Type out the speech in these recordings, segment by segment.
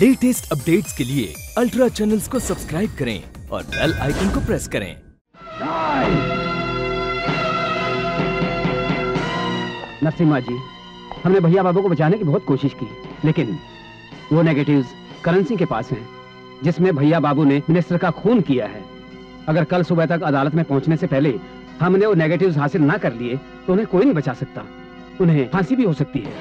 Latest updates के लिए ultra channels को सब्सक्राइब करें और बेल आइकन को प्रेस करें। नरसिम्हा जी हमने भैया बाबू को बचाने की बहुत कोशिश की लेकिन वो नेगेटिव्स करण सिंह के पास हैं जिसमें भैया बाबू ने मिनिस्टर का खून किया है। अगर कल सुबह तक अदालत में पहुँचने से पहले हमने वो नेगेटिव्स हासिल ना कर लिए तो उन्हें कोई नहीं बचा सकता। उन्हें फांसी भी हो सकती है।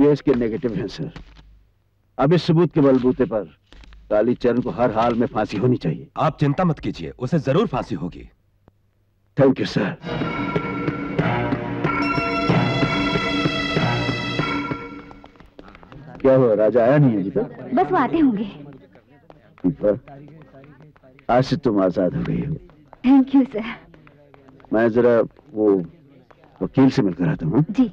ये इसके नेगेटिव हैं सर अब इस सबूत के बलबूते पर कालीचरण को हर हाल में फांसी होनी चाहिए। आप चिंता मत कीजिए उसे ज़रूर फांसी होगी। थैंक यू सर क्या हुआ? राजा आया नहीं है अभी तक बस वो आते होंगे। आज से तुम आज़ाद हो गई हो। थैंक यू सर मैं जरा वो वकील से मिलकर आता हूँ? जी।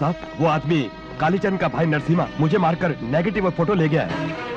साहब वो आदमी कालीचंद का भाई नरसिम्हा मुझे मारकर नेगेटिव फ़ोटो ले गया है।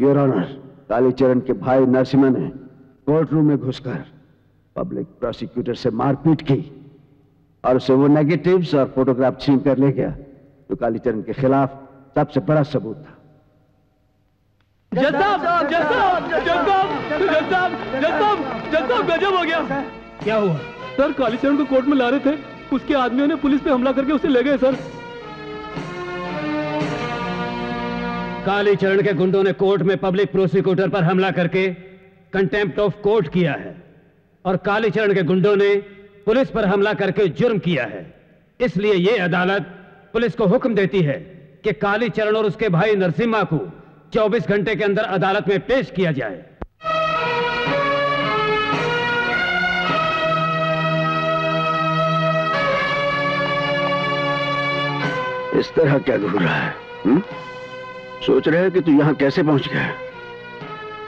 योर ऑनर कालीचरण के भाई नरसिम्हा ने कोर्ट रूम में घुसकर पब्लिक प्रोसिक्यूटर से मारपीट की और उसे वो नेगेटिव्स और फोटोग्राफ छीन कर ले गया जो कालीचरण के खिलाफ सबसे बड़ा सबूत था जनाब जनाब जनाब गजब हो गया क्या हुआ? सर कालीचरण को कोर्ट में ला रहे थे? उसके आदमियों ने पुलिस पे हमला करके उसे ले गए सर कालीचरण के गुंडों ने कोर्ट में पब्लिक प्रोसिक्यूटर पर हमला करके कंटेम्प्ट ऑफ़ कोर्ट किया है और कालीचरण के गुंडों ने पुलिस पर हमला करके जुर्म किया है इसलिए ये अदालत पुलिस को हुक्म देती है कि कालीचरण और उसके भाई नरसिम्हा को 24 घंटे के अंदर अदालत में पेश किया जाए इस तरह क्या घूर रहा है हुँ? सोच रहे कि तू यहाँ कैसे पहुँच गया?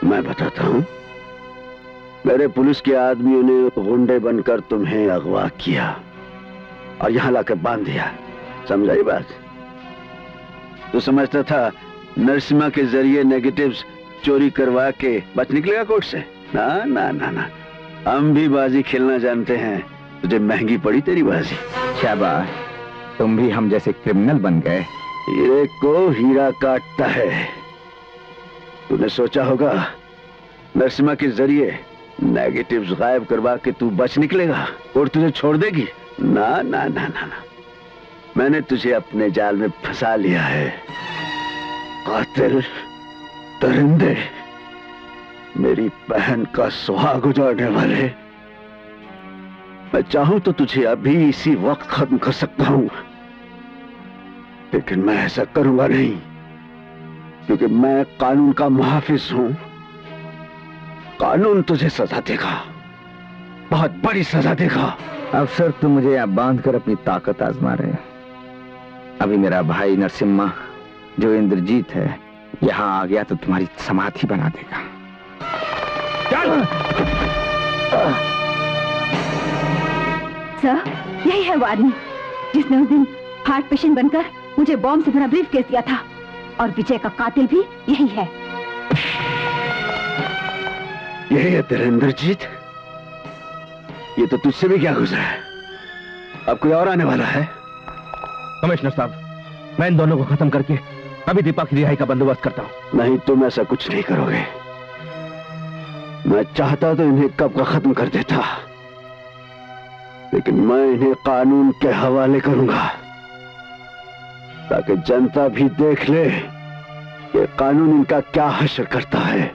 मैं बताता हूँ। मेरे पुलिस के आदमियों ने गुंडे बनकर तुम्हें अगवा किया और यहाँ लाकर बाँध दिया। समझा ये बात? तू समझता था नरसिम्हा के ज़रिए नेगेटिव्स चोरी करवा के बच निकलेगा कोर्ट से? ना ना ना ना। हम भी बाजी खेलना जानते हैं। तुझे महँगी पड़ी तेरी बाजी। शाबाश तुम भी हम जैसे क्रिमिनल बन गए। हीरे को हीरा काटता है। तूने सोचा होगा, नरसिम्हा के ज़रिए नेगेटिव्स गायब करवा के तू बच निकलेगा और तुझे छोड़ देगी। ना ना ना ना ना। मैंने तुझे अपने जाल में फंसा लिया है। कातिल, दरिंदे, मेरी बहन का सुहाग उजाड़ने वाले। मैं चाहूँ तो तुझे अभी इसी वक्त खत्म कर सकता हूँ। लेकिन मैं ऐसा करूँगा नहीं क्योंकि मैं कानून का मुहाफिज हूँ। कानून तुझे सजा देगा बहुत बड़ी सजा देगा। अफसर तुम मुझे यहाँ बाँध कर अपनी ताकत आजमा रहे हो। अभी मेरा भाई नरसिम्हा जो इंद्रजीत है यहाँ आ गया तो तुम्हारी समाधि बना देगा। चल! सर यही है वो आदमी जिसने उस दिन हार्ट पेशेंट बनकर मुझे बॉम्ब से भरा ब्रीफ केस दिया था। और विजय का कातिल भी यही है। यही है तेरा इंद्रजीत ये तो तुझसे भी क्या गुजरा है? अब कोई और आने वाला है? कमिश्नर साहब मैं इन दोनों को खत्म करके अभी दीपा की रिहाई का बंदोबस्त करता हूँ। नहीं तुम ऐसा कुछ नहीं करोगे। मैं चाहता तो इन्हें कब का खत्म कर देता। लेकिन मैं इन्हें कानून के हवाले करूँगा। ताकि जनता भी देख ले कि कानून इनका क्या हशर करता है।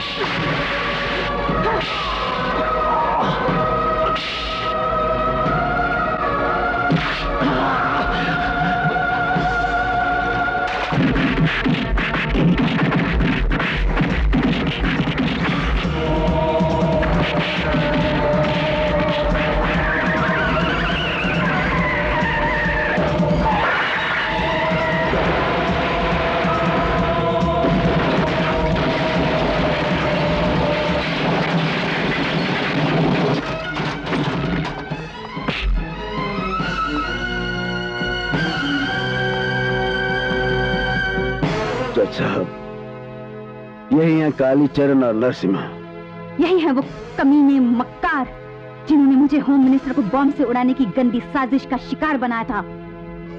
Ha! कालीचरण और नरसिम्हा यही है वो कमीने मक्कार जिन्होंने मुझे होम मिनिस्टर को बॉम्ब से उड़ाने की गंदी साजिश का शिकार बनाया था।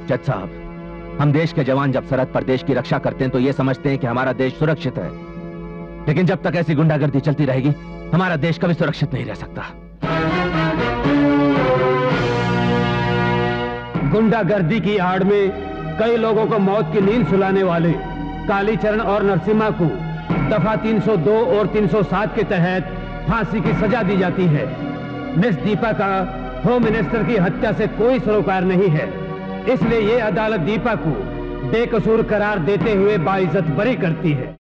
जज साहब हम देश के जवान जब सरहद पर देश की रक्षा करते हैं तो ये समझते हैं कि हमारा देश सुरक्षित है। लेकिन जब तक ऐसी गुंडागर्दी चलती रहेगी हमारा देश कभी सुरक्षित नहीं रह सकता। गुंडागर्दी की आड़ में कई लोगों को मौत की नींद सुलाने वाले कालीचरण और नरसिम्हा को दफ़ा 302 और 307 के तहत फांसी की सजा दी जाती है। मिस दीपा का होम मिनिस्टर की हत्या से कोई सरोकार नहीं है। इसलिए ये अदालत दीपा को बेकसूर करार देते हुए बाइज्जत बरी करती है।